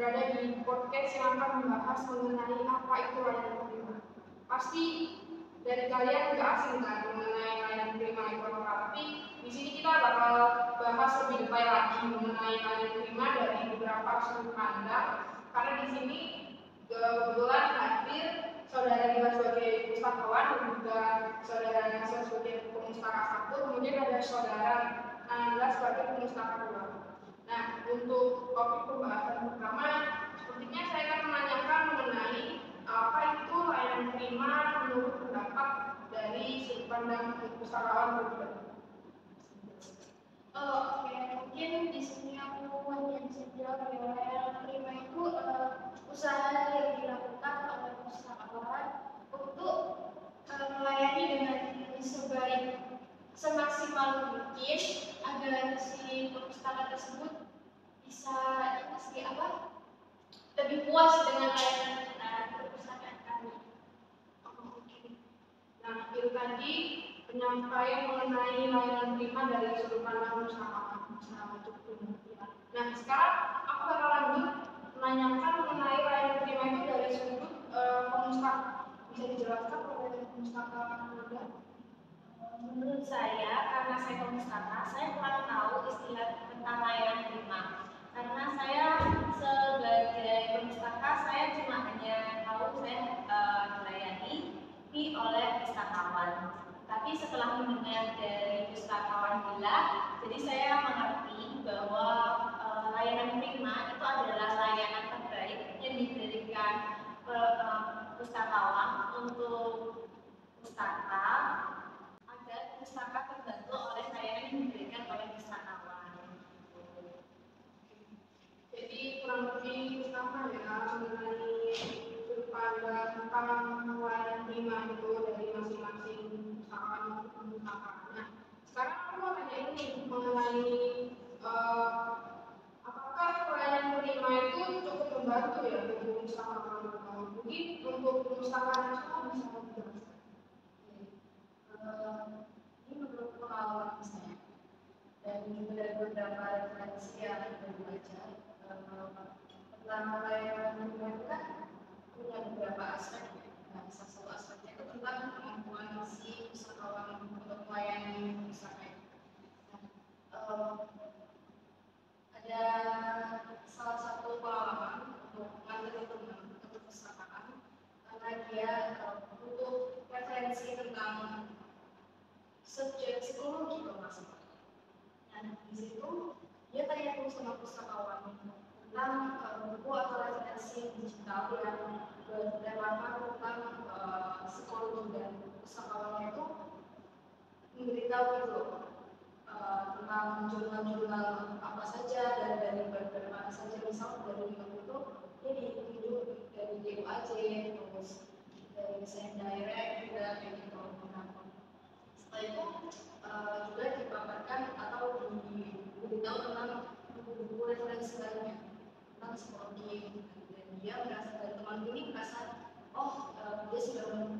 berada di podcast yang akan membahas mengenai apa itu layanan prima. Pasti dari kalian nggak asing kan mengenai layanan itu apa, tapi di sini kita bakal bahas lebih detail lagi mengenai layanan prima dari beberapa sudut pandang. Karena di sini eh, kebetulan hadir saudara kita sebagai pustakawan dan juga saudara Nasa sebagai pemustaka satu, kemudian ada saudara Anda sebagai pemustaka dua. Nah, untuk topik pembahasan pertama, sepertinya saya akan menanyakan mengenai apa itu layanan prima menurut pendapat dari sudut pandang pustakawan berbeda. Oh, oke, mungkin di sini aku hanya bisa bilang bahwa layanan prima itu eh, usaha yang dilakukan oleh pustakawan untuk eh, melayani dengan sebaik semaksimal mungkin agar si perpustakaan tersebut bisa sih apa lebih puas dengan layanan kita di perpustakaan kami. Oh, Oke. Nah, itu tadi penyampaian mengenai layanan prima dari sudut pandang usaha usaha umum. Nah, sekarang aku bakal lanjut menanyakan mengenai layanan prima itu dari sudut pemustaka. Bisa dijelaskan oleh pemustaka Anda? Menurut saya, karena saya pemustaka, saya kurang tahu istilah tentang layanan prima. Karena saya Tapi setelah mendengar dari pustakawan bila, jadi saya mengerti bahwa eh, layanan prima itu adalah layanan terbaik yang diberikan eh, eh, pustakawan untuk pustaka agar pustaka terbantu oleh layanan yang diberikan oleh pustakawan. Jadi kurang lebih sama ya mengenai sudut pandang tentang layanan prima itu dari masing-masing usahawan maupun pemustaka. Nah, sekarang aku mau tanya ini mengenai eh, apakah layanan prima itu cukup membantu ya bagi pustakawan? Mungkin untuk pustaka nasional bisa dijelaskan. Eh, ini menurut pengalaman saya dan juga dari beberapa referensi yang saya baca eh, tentang layanan prima itu kan punya beberapa aspek. Nah, salah satu aspeknya itu tentang kemampuan si pustakawan untuk melayani itu. Nah, eh, ada salah satu pengalaman untuk mengambil teman untuk perpustakaan karena dia butuh referensi tentang subjek psikologi kalau nggak salah. Nah di situ dia tanya tuh sama pustakawan tentang eh, buku atau referensi digital yang bertemakan tentang eh, psikologi dan pustakawannya itu memberitahu gitu eh, tentang jurnal-jurnal apa saja dan dari dari mana saja misal dari waktu itu dia ditunjuk dari DUAJ terus dari desain direct juga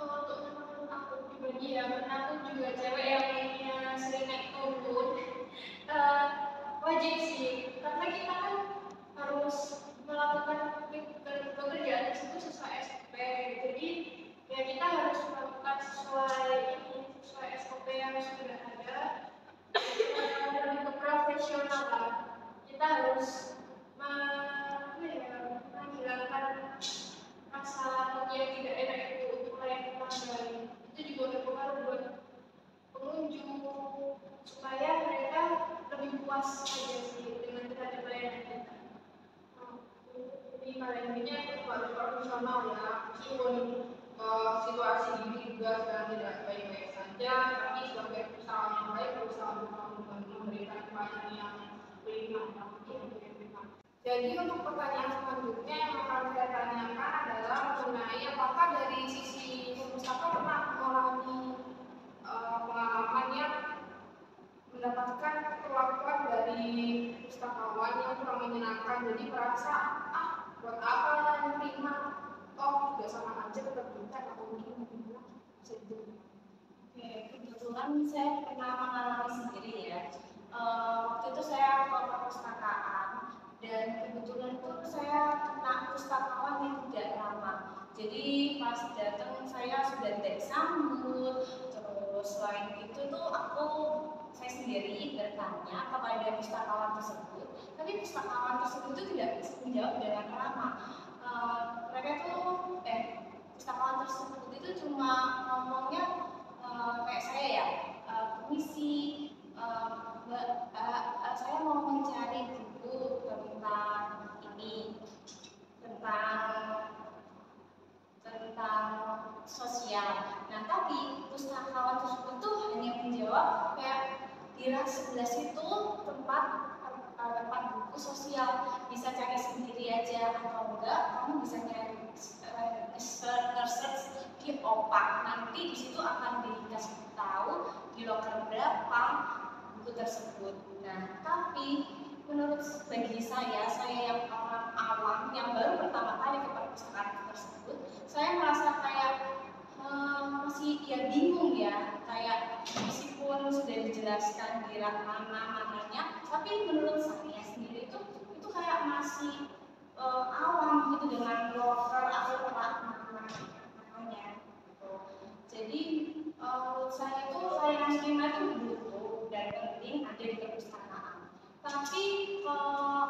Oh, untuk aku pribadi ya, karena aku juga cewek yang punya sering naik turun. Eh, wajib sih, Allahumma ya, meskipun uh, eh, situasi ini juga sedang tidak baik-baik saja, tapi sebagai perusahaan yang baik, perusahaan memberikan pelayanan yang prima jadi untuk pertanyaan selanjutnya yang akan saya tanyakan adalah mengenai apakah dari sisi pengusaha pernah mengalami uh, pengalaman yang mendapatkan perlakuan dari pustakawan yang kurang menyenangkan, jadi merasa kebetulan saya pernah mengalami sendiri ya. Uh, waktu itu saya ke perpustakaan dan kebetulan itu saya kena pustakawan yang tidak lama. Jadi pas datang saya sudah tidak disambut. Terus selain itu tuh aku saya sendiri bertanya kepada pustakawan tersebut, tapi pustakawan tersebut itu tidak bisa menjawab dengan ramah uh, mereka tuh eh pustakawan tersebut itu cuma ngomongnya uh, kayak saya ya uh, uh, uh, saya mau mencari buku tentang ini tentang tentang sosial. Nah tapi pustakawan tersebut tuh hanya menjawab kayak di rak sebelah situ tempat tempat buku sosial bisa cari sendiri aja atau enggak kamu bisa nyari uh, search di opak nanti di situ akan dikasih tahu di loker berapa buku tersebut nah tapi menurut bagi saya saya yang orang awam yang baru pertama kali ke perpustakaan tersebut saya merasa kayak uh, masih ya bingung ya kayak meskipun sudah dijelaskan di rak mana mananya tapi menurut saya sendiri itu itu kayak masih uh, awam gitu dengan loker atau rak mana namanya gitu. jadi uh, menurut saya itu layanan prima itu butuh dan penting ada di perpustakaan tapi kalau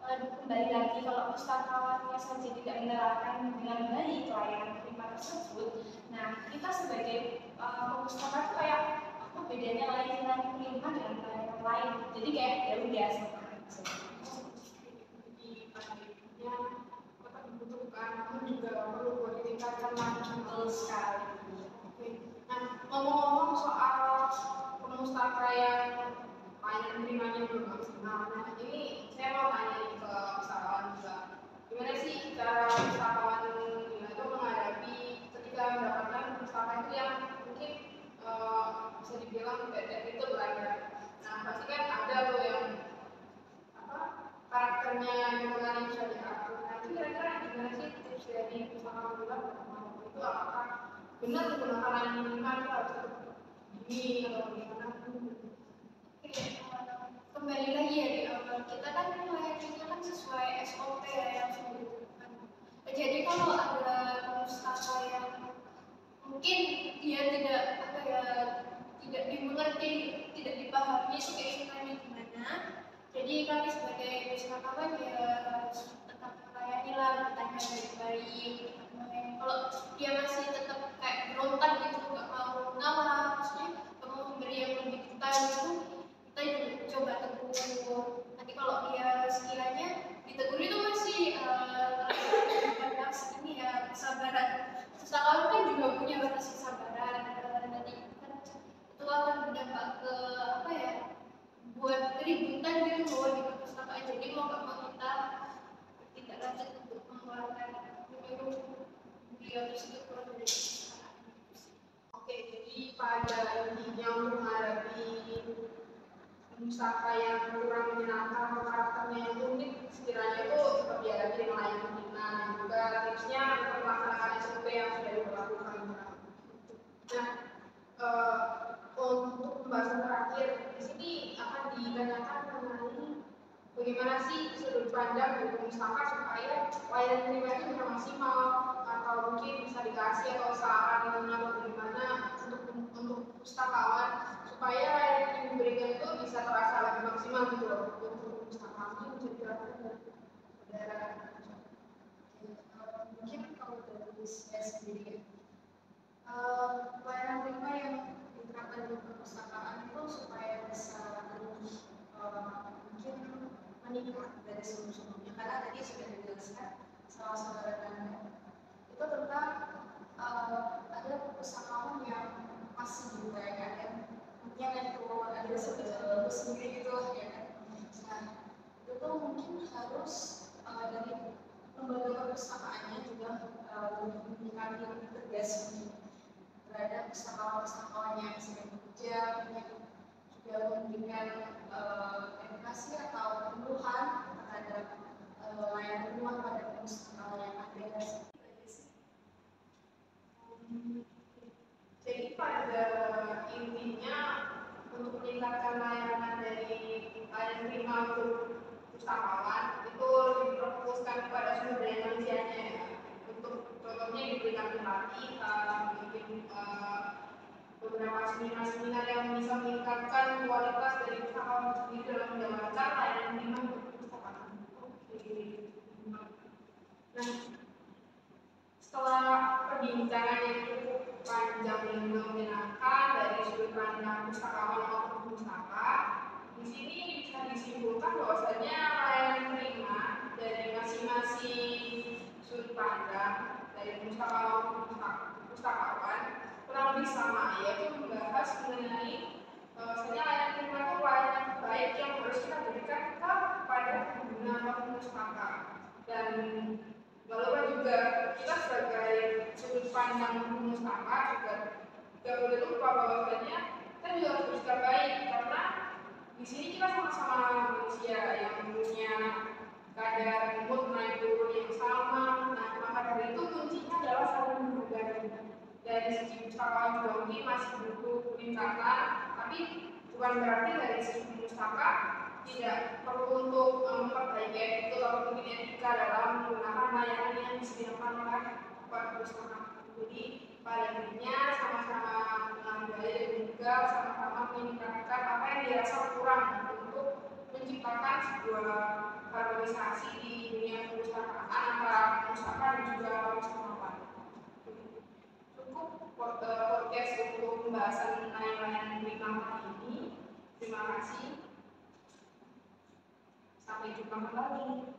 uh, kembali lagi kalau pustakawannya saja tidak menerapkan dengan baik layanan prima tersebut nah kita sebagai uh, pustaka itu kayak apa bedanya layanan prima dengan layanan lain jadi kayak ya udah sama juga perlu sekali. Nah, ngomong-ngomong soal pemustaka yang layanan primanya belum maksimal, nah ini saya mau tanya ke pustakawan juga. Gimana sih cara pustakawan gimana itu menghadapi ketika mendapatkan pustaka itu yang mungkin eh, bisa dibilang tidak itu berada. Nah, pasti kan ada tuh yang apa karakternya lingkungan yang bisa diatur. Nah, itu kira-kira gimana sih tips dari pustakawan juga itu apakah benar menggunakan lingkungan itu harus ini atau bagaimana? Kembali lagi ya kita kan melayaninya kan sesuai SOP ya yang sudah. Jadi kalau ada pustaka yang mungkin dia tidak apa ya tidak dimengerti, tidak dipahami keinginannya gimana. Jadi kami sebagai pustakawan ya harus tetap melayani lah, bertanya baik-baik. Kalau dia masih tetap kayak berontak gitu, nggak mau ngalah, maksudnya mau memberi yang lebih detail itu kita coba tegur nanti kalau dia sekiranya ditegur itu masih uh, batas ini ya kesabaran. Seseorang kan juga punya batas kesabaran uh, nanti kan itu akan berdampak ke apa ya buat keributan gitu loh di perpustakaan jadi mau nggak mau kita tidak lanjut untuk mengeluarkan menyuruh beliau tersebut keluar dari perpustakaan Oke, jadi pada intinya menghadapi pustaka yang kurang menyenangkan atau karakternya yang unik, sekiranya itu tetap dihadapi dengan layanan prima dan juga tipsnya tetap melaksanakan SOP yang sudah diberlakukan. Nah, eh, untuk pembahasan terakhir di sini akan ditanyakan mengenai bagaimana sih sudut pandang dari pustaka supaya layanan prima itu bisa maksimal atau mungkin bisa dikasih atau saran atau bagaimana untuk untuk pustakawan Eh, uh, prima yang diterapkan di perpustakaan itu supaya bisa terus uh, mungkin meningkat dari sebelum-sebelumnya. Karena tadi sudah dijelaskan sama saudara Daniel. Itu tentang uh, ada perpustakaan yang masih dibuka dan punya network ada sebelum sendiri gitu lah ya kan? Nah itu mungkin harus uh, dari lembaga perpustakaannya juga uh, lebih menyikapi terhadap pustakawan-pustakawan yang sedang bekerja, yang juga memberikan uh, edukasi atau penyuluhan terhadap uh, layanan rumah pada pustakawan yang ada. Jadi pada intinya untuk meningkatkan layanan dari layanan prima untuk pustakawan itu difokuskan kepada sumber daya manusianya ya. Contohnya diberikan pelatihan, mungkin uh, beberapa seminar-seminar yang bisa meningkatkan kualitas dari itu sendiri dalam menjalankan layanan pustakawan. Oke. Nah, setelah perbincangan yang cukup panjang dan menyenangkan dari sudut pandang pustakawan maupun pustaka, di sini bisa disimpulkan bahwasanya layanan prima dari masing-masing sudut pandang dari pustakawan maupun pustakawan kurang lebih sama, yaitu membahas mengenai bahwasanya layanan prima itu layanan terbaik yang harus kita berikan kepada pengguna maupun pustaka dan Gak lupa juga kita sebagai sudut pandang pustaka juga gak boleh lupa bahwasanya kita juga harus bersikap baik karena di sini kita sama-sama manusia yang punya kadar mood naik turun yang sama. Nah maka dari itu kuncinya adalah saling menghargai. Dari segi pustakawan juga masih butuh peningkatan, tapi bukan berarti dari segi pustaka tidak perlu untuk memperbaiki itu atau mungkin etika dalam menggunakan layanan yang disediakan oleh perpustakaan. Jadi pada intinya sama-sama menghargai dan juga sama-sama meningkatkan apa yang dirasa kurang untuk menciptakan sebuah harmonisasi di dunia perpustakaan antara pustaka dan juga pustakawan. Cukup podcast untuk pembahasan layanan kali ini. Terima kasih. Jumpa kembali.